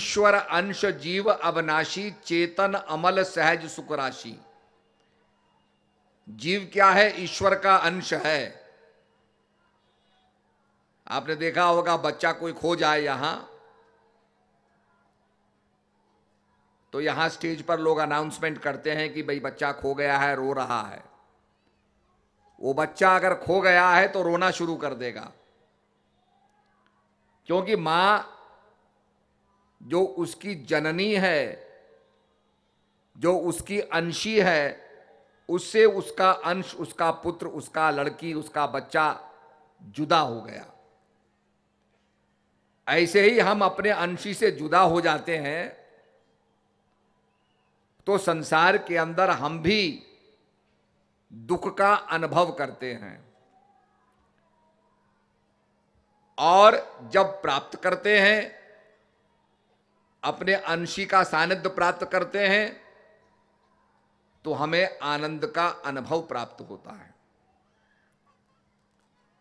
ईश्वर अंश जीव अवनाशी चेतन अमल सहज सुख राशि जीव क्या है? ईश्वर का अंश है। आपने देखा होगा, बच्चा कोई खो जाए यहाँ तो यहाँ स्टेज पर लोग अनाउंसमेंट करते हैं कि भाई बच्चा खो गया है, रो रहा है। वो बच्चा अगर खो गया है तो रोना शुरू कर देगा। क्योंकि माँ जो उसकी जननी है, जो उसकी अंशी है, उससे उसका अंश, उसका पुत्र, उसका लड़की, उसका बच्चा जुदा हो गया। ऐसे ही हम अपने अंशी से जुदा हो जाते हैं तो संसार के अंदर हम भी दुख का अनुभव करते हैं। और जब प्राप्त करते हैं अपने अंशी का सानिध्य प्राप्त करते हैं तो हमें आनंद का अनुभव प्राप्त होता है।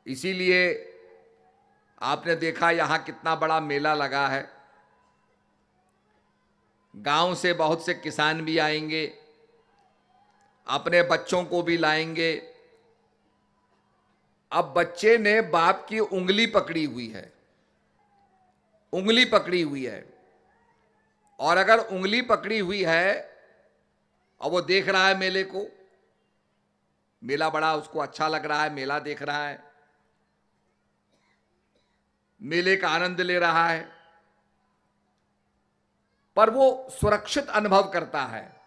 इसीलिए आपने देखा यहाँ कितना बड़ा मेला लगा है। गाँव से बहुत से किसान भी आएँगे, अपने बच्चों को भी लाएँगे। अब बच्चे ने बाप की उंगली पकड़ी हुई है, उंगली पकड़ी हुई है। और अगर उंगली पकड़ी हुई है और वो देख रहा है मेले को, मेला बड़ा उसको अच्छा लग रहा है, मेला देख रहा है, मेले का आनंद ले रहा है, पर वो सुरक्षित अनुभव करता है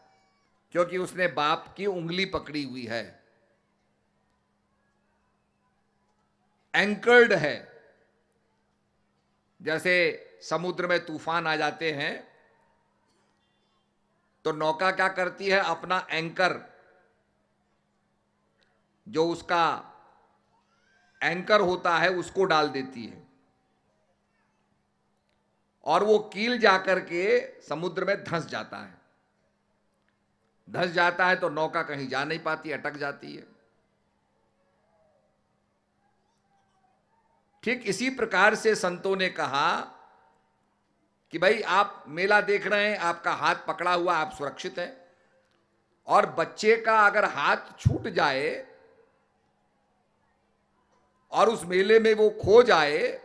क्योंकि उसने बाप की उंगली पकड़ी हुई है। एंकर्ड है। जैसे समुद्र में तूफ़ान आ जाते हैं तो नौका क्या करती है? अपना एंकर जो उसका एंकर होता है, उसको डाल देती है। और वो कील जाकर के समुद्र में धंस जाता है। धंस जाता है तो नौका कहीं जा नहीं पाती, अटक जाती है। ठीक इसी प्रकार से संतों ने कहा कि भाई आप मेला देख रहे हैं, आपका हाथ पकड़ा हुआ, आप सुरक्षित हैं। और बच्चे का अगर हाथ छूट जाए और उस मेले में वो खो जाए,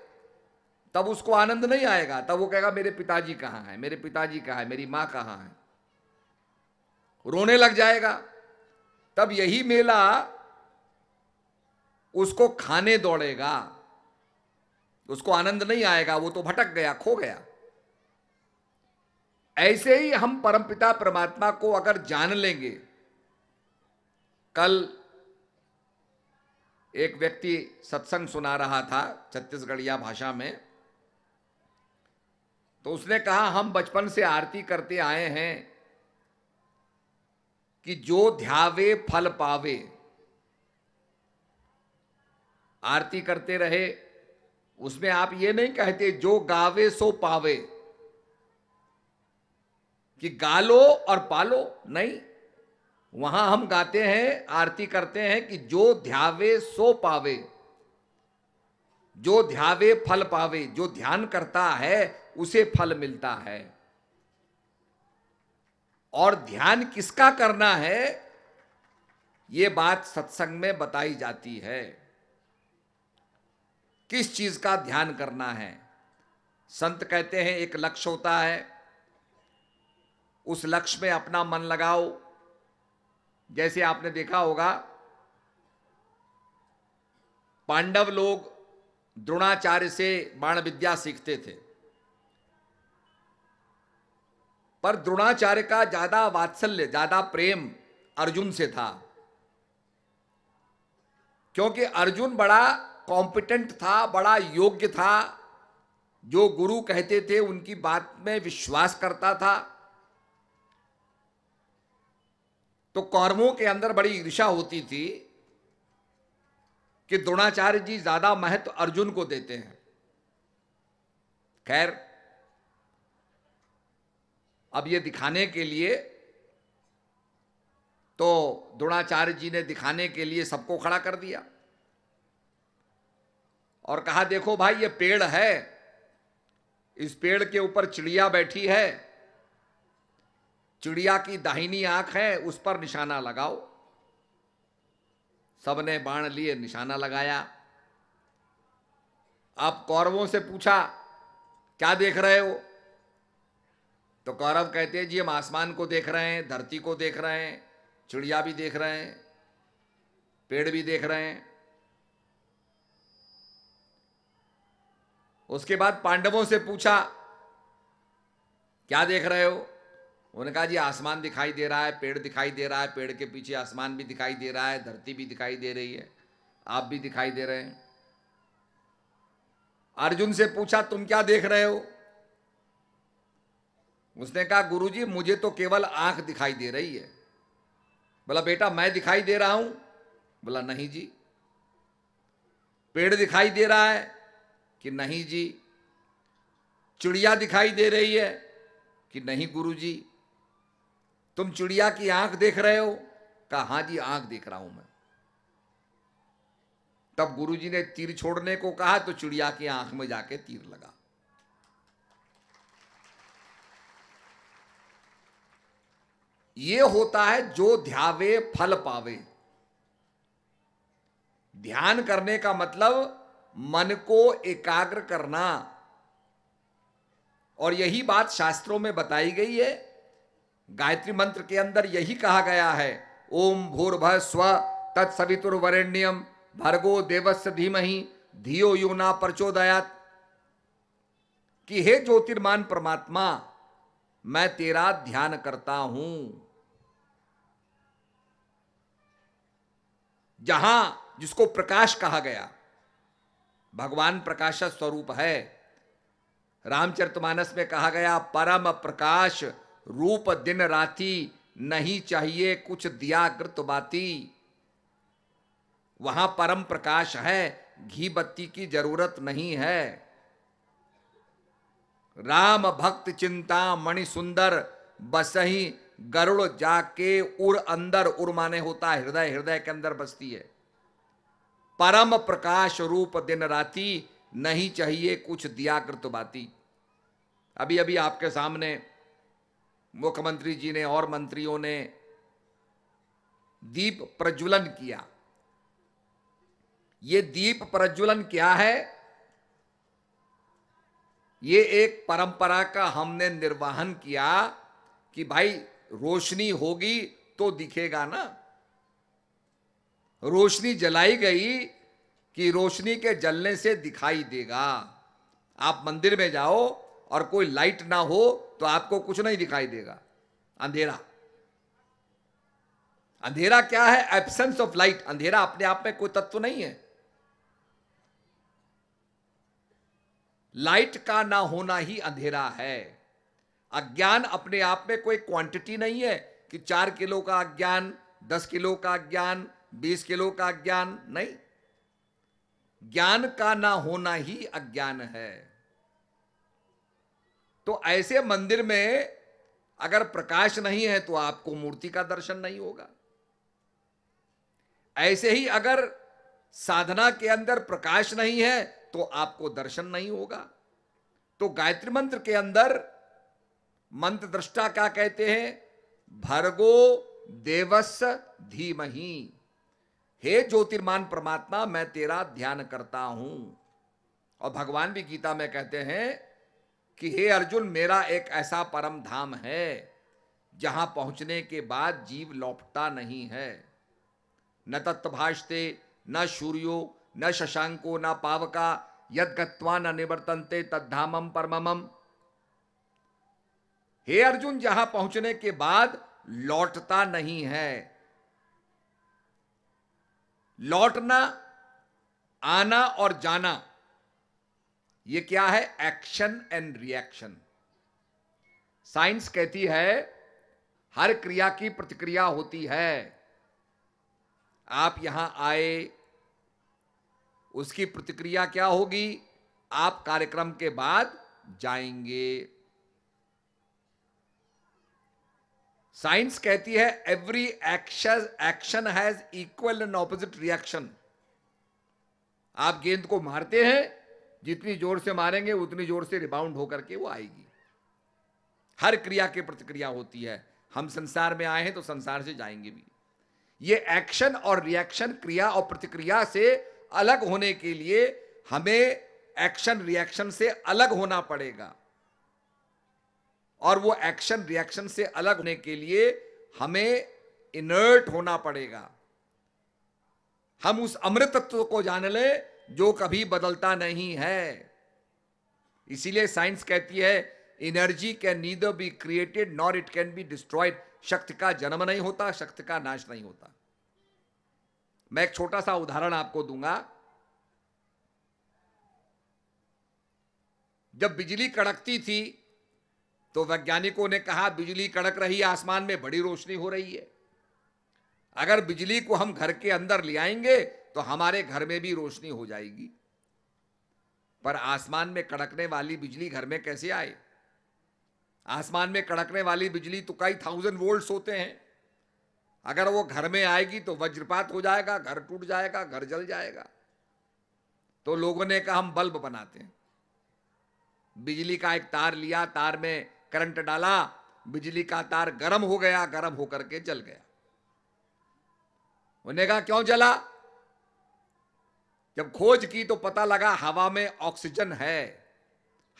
तब उसको आनंद नहीं आएगा। तब वो कहेगा, मेरे पिताजी कहाँ हैं? मेरे पिताजी कहाँ है? मेरी माँ कहाँ है? रोने लग जाएगा। तब यही मेला उसको खाने दौड़ेगा। उसको आनंद नहीं आएगा, वो तो भटक गया, खो गया। ऐसे ही हम परमपिता परमात्मा को अगर जान लेंगे, कल एक व्यक्ति सत्संग सुना रहा था छत्तीसगढ़िया भाषा में तो उसने कहा, हम बचपन से आरती करते आए हैं कि जो ध्यावे फल पावे, आरती करते रहे, उसमें आप ये नहीं कहते, जो गावे सो पावे। कि गालो और पालो, नहीं। वहाँ हम गाते हैं, आरती करते हैं कि जो ध्यावे सो पावे। जो ध्यावे फल पावे, जो ध्यान करता है, उसे फल मिलता है। और ध्यान किसका करना है, ये बात सत्संग में बताई जाती है। किस चीज़ का ध्यान करना है? संत कहते हैं, एक लक्ष्य होता है। उस लक्ष्य में अपना मन लगाओ। जैसे आपने देखा होगा, पांडव लोग द्रोणाचार्य से बाण विद्या सीखते थे। पर द्रोणाचार्य का ज़्यादा वात्सल्य, ज़्यादा प्रेम अर्जुन से था। क्योंकि अर्जुन बड़ा कॉम्पिटेंट था, बड़ा योग्य था। जो गुरु कहते थे, उनकी बात में विश्वास करता था। तो कौरवों के अंदर बड़ी ईर्षा होती थी कि द्रोणाचार्य जी ज़्यादा महत्व अर्जुन को देते हैं। खैर, अब ये दिखाने के लिए तो द्रोणाचार्य जी ने दिखाने के लिए सबको खड़ा कर दिया और कहा, देखो भाई, ये पेड़ है, इस पेड़ के ऊपर चिड़िया बैठी है चिड़िया की दाहिनी आँख है, उस पर निशाना लगाओ। सबने बाण लिए, निशाना लगाया। अब कौरवों से पूछा, क्या देख रहे हो? तो कौरव कहते हैं, जी, हम आसमान को देख रहे हैं, धरती को देख रहे हैं, चिड़िया भी देख रहे हैं, पेड़ भी देख रहे हैं। उसके बाद पांडवों से पूछा, क्या देख रहे हो? उन्होंने कहा, जी, आसमान दिखाई दे रहा है, पेड़ दिखाई दे रहा है, पेड़ के पीछे आसमान भी दिखाई दे रहा है, धरती भी दिखाई दे रही है, आप भी दिखाई दे रहे हैं। अर्जुन से पूछा, तुम क्या देख रहे हो? उसने कहा, गुरुजी, मुझे तो केवल आँख दिखाई दे रही है। बोला, बेटा, मैं दिखाई दे रहा हूँ। बोला, नहीं जी। पेड़ दिखाई दे रहा है कि नहीं जी? चिड़िया दिखाई दे रही है कि नहीं, गुरुजी? तुम चिड़िया की आँख देख रहे हो? कहा, हाँ जी, आँख देख रहा हूँ मैं। तब गुरुजी ने तीर छोड़ने को कहा तो चिड़िया की आँख में जाके तीर लगा। ये होता है जो ध्यावे फल पावे। ध्यान करने का मतलब मन को एकाग्र करना। और यही बात शास्त्रों में बताई गई है गायत्री मंत्र के अंदर यही कहा गया है, ओम भूर्भ स्व तत्सवितुर्वरेण्यम भर्गो देवस्य धीमहि, धियो योना प्रचोदयात। कि हे ज्योतिर्मान परमात्मा, मैं तेरा ध्यान करता हूँ। जहाँ जिसको प्रकाश कहा गया, भगवान प्रकाश स्वरूप है। रामचरितमानस में कहा गया, परम प्रकाश रूप दिन राति नहीं चाहिए कुछ दिया कृत बाती। वहाँ परम प्रकाश है, घी बत्ती की ज़रूरत नहीं है। राम भक्त चिंता मणि सुंदर, बसही गरुड़ जाके उर अंदर, उर माने होता हृदय हृदय के अंदर बसती है। परम प्रकाश रूप दिन राति नहीं चाहिए कुछ दिया कृत बाती। अभी अभी आपके सामने मुख्यमंत्री जी ने और मंत्रियों ने दीप प्रज्वलन किया। ये दीप प्रज्वलन क्या है? ये एक परंपरा का हमने निर्वहन किया कि भाई रोशनी होगी तो दिखेगा ना। रोशनी जलाई गई कि रोशनी के जलने से दिखाई देगा। आप मंदिर में जाओ और कोई लाइट ना हो तो आपको कुछ नहीं दिखाई देगा। अंधेरा। अंधेरा क्या है? एब्सेंस ऑफ़ लाइट अंधेरा अपने आप में कोई तत्व नहीं है। लाइट का ना होना ही अंधेरा है। अज्ञान अपने आप में कोई क्वांटिटी नहीं है कि चार किलो का अज्ञान, दस किलो का अज्ञान, बीस किलो का अज्ञान, नहीं। ज्ञान का ना होना ही अज्ञान है। तो ऐसे मंदिर में अगर प्रकाश नहीं है तो आपको मूर्ति का दर्शन नहीं होगा। ऐसे ही अगर साधना के अंदर प्रकाश नहीं है तो आपको दर्शन नहीं होगा। तो गायत्री मंत्र के अंदर मंत्र दृष्टा क्या कहते हैं? भर्गो देवस धीमही। हे ज्योतिर्मान परमात्मा, मैं तेरा ध्यान करता हूँ। और भगवान भी गीता में कहते हैं कि हे अर्जुन, मेरा एक ऐसा परम धाम है, जहाँ पहुँचने के बाद जीव लौटता नहीं है। न तत्भाषते न सूर्यो न शशांको, न पावका, यद गत्वा न निवर्तनते तद्धामम परमम। हे अर्जुन, जहाँ पहुँचने के बाद लौटता नहीं है। लौटना, आना और जाना ये क्या है? एक्शन एंड रिएक्शन साइंस कहती है, हर क्रिया की प्रतिक्रिया होती है। आप यहाँ आए, उसकी प्रतिक्रिया क्या होगी? आप कार्यक्रम के बाद जाएँगे। साइंस कहती है every action action has equal and opposite reaction आप गेंद को मारते हैं जितनी ज़ोर से मारेंगे, उतनी ज़ोर से रिबाउंड होकर के वो आएगी। हर क्रिया की प्रतिक्रिया होती है। हम संसार में आए हैं तो संसार से जाएँगे भी। ये एक्शन और रिएक्शन क्रिया और प्रतिक्रिया से अलग होने के लिए हमें एक्शन रिएक्शन से अलग होना पड़ेगा। और वो एक्शन रिएक्शन से अलग होने के लिए हमें इनर्ट होना पड़ेगा। हम उस अमृत तत्व को जान ले जो कभी बदलता नहीं है। इसीलिए साइंस कहती है energy can neither be created nor it can be destroyed शक्ति का जन्म नहीं होता, शक्ति का नाश नहीं होता। मैं एक छोटा सा उदाहरण आपको दूँगा। जब बिजली कड़कती थी तो वैज्ञानिकों ने कहा, बिजली कड़क रही है आसमान में बड़ी रोशनी हो रही है। अगर बिजली को हम घर के अंदर ले आएँगे तो हमारे घर में भी रोशनी हो जाएगी। पर आसमान में कड़कने वाली बिजली घर में कैसे आए? आसमान में कड़कने वाली बिजली तो कई थाउज़ेंड वोल्ट्स होते हैं। अगर वो घर में आएगी तो वज्रपात हो जाएगा, घर टूट जाएगा, घर जल जाएगा। तो लोगों ने कहा, हम बल्ब बनाते हैं। बिजली का एक तार लिया, तार में करंट डाला, बिजली का तार गर्म हो गया, गर्म होकर के जल गया। उन्हें कहा, क्यों जला? जब खोज की तो पता लगा हवा में ऑक्सीजन है,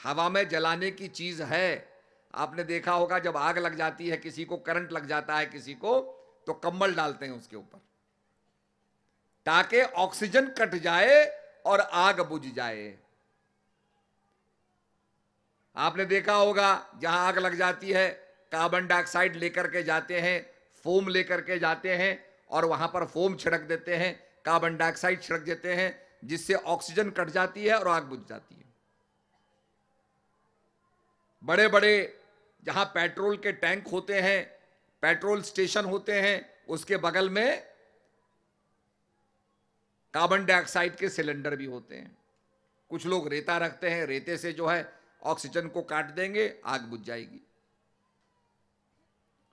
हवा में जलाने की चीज़ है। आपने देखा होगा जब आग लग जाती है, किसी को करंट लग जाता है किसी को तो कंबल डालते हैं उसके ऊपर। ताकि ऑक्सीजन कट जाए और आग बुझ जाए। आपने देखा होगा जहाँ आग लग जाती है, कार्बन डाइऑक्साइड लेकर के जाते हैं, फोम लेकर के जाते हैं, और वहाँ पर फोम छिड़क देते हैं, कार्बन डाइऑक्साइड छिड़क देते हैं जिससे ऑक्सीजन कट जाती है और आग बुझ जाती है। बड़े बड़े जहाँ पेट्रोल के टैंक होते हैं, पेट्रोल स्टेशन होते हैं, उसके बगल में कार्बन डाइऑक्साइड के सिलेंडर भी होते हैं। कुछ लोग रेता रखते हैं, रेते से जो है ऑक्सीजन को काट देंगे, आग बुझ जाएगी।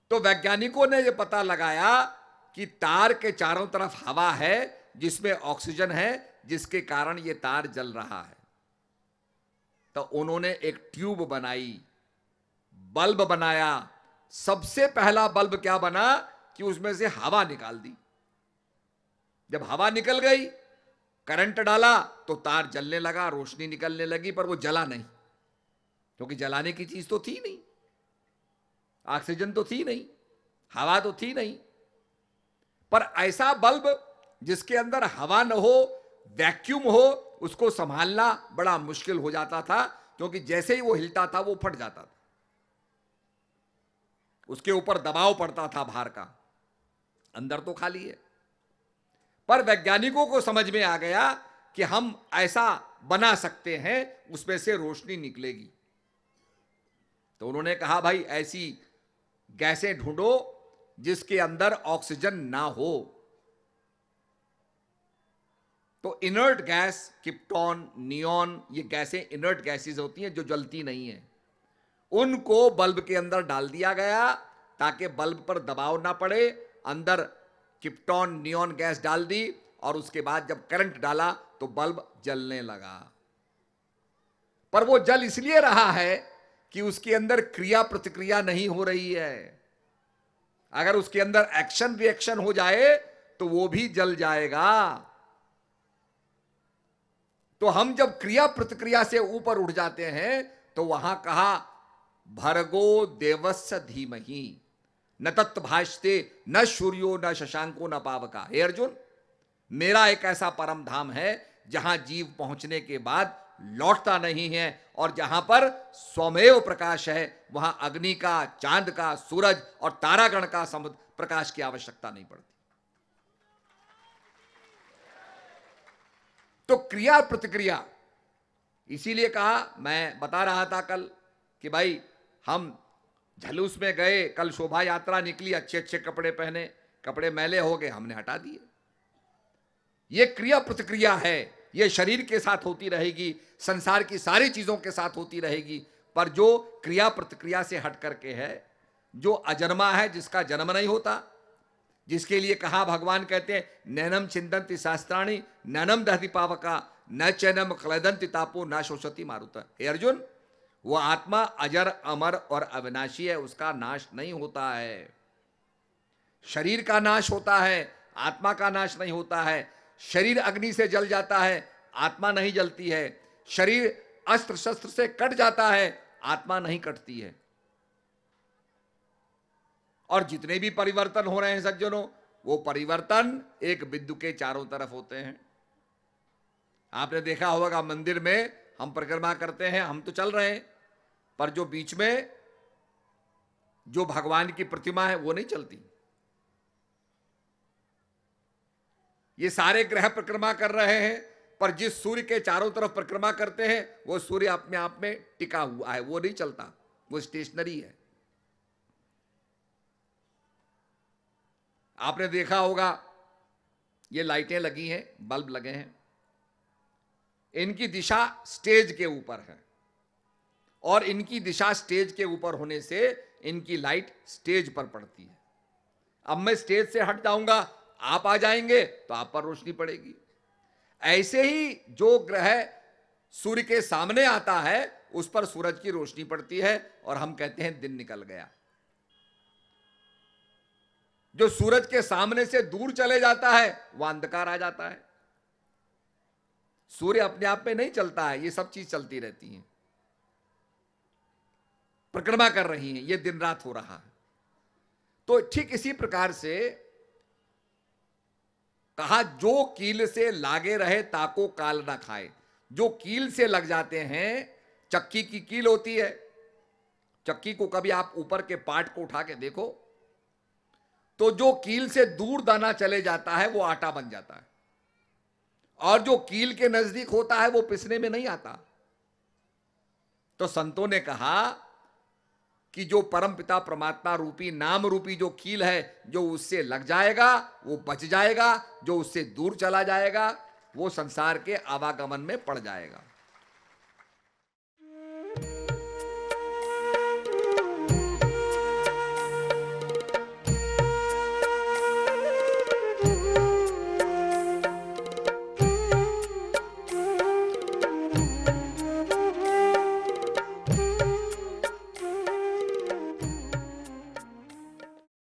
तो वैज्ञानिकों ने यह पता लगाया कि तार के चारों तरफ़ हवा है, जिसमें ऑक्सीजन है जिसके कारण यह तार जल रहा है। तो उन्होंने एक ट्यूब बनाई, बल्ब बनाया। सबसे पहला बल्ब क्या बना कि उसमें से हवा निकाल दी। जब हवा निकल गई, करंट डाला तो तार जलने लगा, रोशनी निकलने लगी, पर वो जला नहीं। क्योंकि जलाने की चीज़ तो थी नहीं। ऑक्सीजन तो थी नहीं, हवा तो थी नहीं। पर ऐसा बल्ब जिसके अंदर हवा न हो वैक्यूम हो, उसको संभालना बड़ा मुश्किल हो जाता था, क्योंकि जैसे ही वो हिलता था, वो फट जाता था। उसके ऊपर दबाव पड़ता था भार का। अंदर तो खाली है। पर वैज्ञानिकों को समझ में आ गया कि हम ऐसा बना सकते हैं, उसमें से रोशनी निकलेगी। तो उन्होंने कहा, भाई, ऐसी गैसें ढूंढो जिसके अंदर ऑक्सीजन ना हो। तो इनर्ट गैस किप्टॉन नियॉन ये गैसें इनर्ट गैसेस होती हैं जो जलती नहीं है। उनको बल्ब के अंदर डाल दिया गया ताकि बल्ब पर दबाव ना पड़े, अंदर किप्टॉन नियॉन गैस डाल दी और उसके बाद जब करंट डाला तो बल्ब जलने लगा। पर वो जल इसलिए रहा है कि उसके अंदर क्रिया प्रतिक्रिया नहीं हो रही है। अगर उसके अंदर एक्शन रिएक्शन हो जाए तो वो भी जल जाएगा। तो हम जब क्रिया प्रतिक्रिया से ऊपर उठ जाते हैं तो वहाँ कहा, भरगो देवस्य धीमही, न तत्व भाषते न सूर्यो, न शशांको, न पावका। हे अर्जुन, मेरा एक ऐसा परम धाम है, जहाँ जीव पहुँचने के बाद लौटता नहीं है, और जहाँ पर स्वमेव प्रकाश है, वहाँ अग्नि का, चाँद का, सूरज और तारागण का समुद्र प्रकाश की आवश्यकता नहीं पड़ती। तो क्रिया प्रतिक्रिया। इसीलिए कहा, मैं बता रहा था कल कि भाई, हम झलूस में गए, कल शोभा यात्रा निकली, अच्छे अच्छे कपड़े पहने, कपड़े मैले हो गए, हमने हटा दिए। ये क्रिया प्रतिक्रिया है, ये शरीर के साथ होती रहेगी, संसार की सारी चीज़ों के साथ होती रहेगी, पर जो क्रिया प्रतिक्रिया से हट करके है, जो अजन्मा है, जिसका जन्म नहीं होता जिसके लिए कहा भगवान कहते हैं नैनम चिंतन शास्त्राणी नैनम दहति पावका, न चैनम क्लदंत तापो, न शोषति मारुत। हे अर्जुन, वो आत्मा अजर, अमर और अविनाशी है, उसका नाश नहीं होता है। शरीर का नाश होता है, आत्मा का नाश नहीं होता है। शरीर अग्नि से जल जाता है, आत्मा नहीं जलती है। शरीर अस्त्र शस्त्र से कट जाता है, आत्मा नहीं कटती है। और जितने भी परिवर्तन हो रहे हैं सज्जनों, वो परिवर्तन एक बिंदु के चारों तरफ़ होते हैं। आपने देखा होगा मंदिर में हम परिक्रमा करते हैं, हम तो चल रहे हैं, पर जो बीच में जो भगवान की प्रतिमा है, वो नहीं चलती। ये सारे ग्रह परिक्रमा कर रहे हैं, पर जिस सूर्य के चारों तरफ़ परिक्रमा करते हैं, वो सूर्य अपने आप में टिका हुआ है, वो नहीं चलता, वो स्टेशनरी है। आपने देखा होगा, ये लाइटें लगी हैं, बल्ब लगे हैं। इनकी दिशा स्टेज के ऊपर है। और इनकी दिशा स्टेज के ऊपर होने से इनकी लाइट स्टेज पर पड़ती है। अब मैं स्टेज से हट जाऊँगा, आप आ जाएँगे तो आप पर रोशनी पड़ेगी। ऐसे ही जो ग्रह सूर्य के सामने आता है, उस पर सूरज की रोशनी पड़ती है और हम कहते हैं दिन निकल गया। जो सूरज के सामने से दूर चले जाता है, वह अंधकार आ जाता है। सूर्य अपने आप में नहीं चलता है, ये सब चीज़ चलती रहती है। परिक्रमा कर रही है, ये दिन रात हो रहा है। तो ठीक इसी प्रकार से कहा, जो कील से लागे रहे, ताको काल ना खाए। जो कील से लग जाते हैं, चक्की की कील होती है। चक्की को कभी आप ऊपर के पार्ट को उठा के देखो तो जो कील से दूर दाना चले जाता है, वो आटा बन जाता है। और जो कील के नज़दीक होता है, वो पिसने में नहीं आता। तो संतों ने कहा कि जो परम पिता परमात्मा रूपी, नाम रूपी जो कील है, जो उससे लग जाएगा, वो बच जाएगा, जो उससे दूर चला जाएगा, वो संसार के आवागमन में पड़ जाएगा।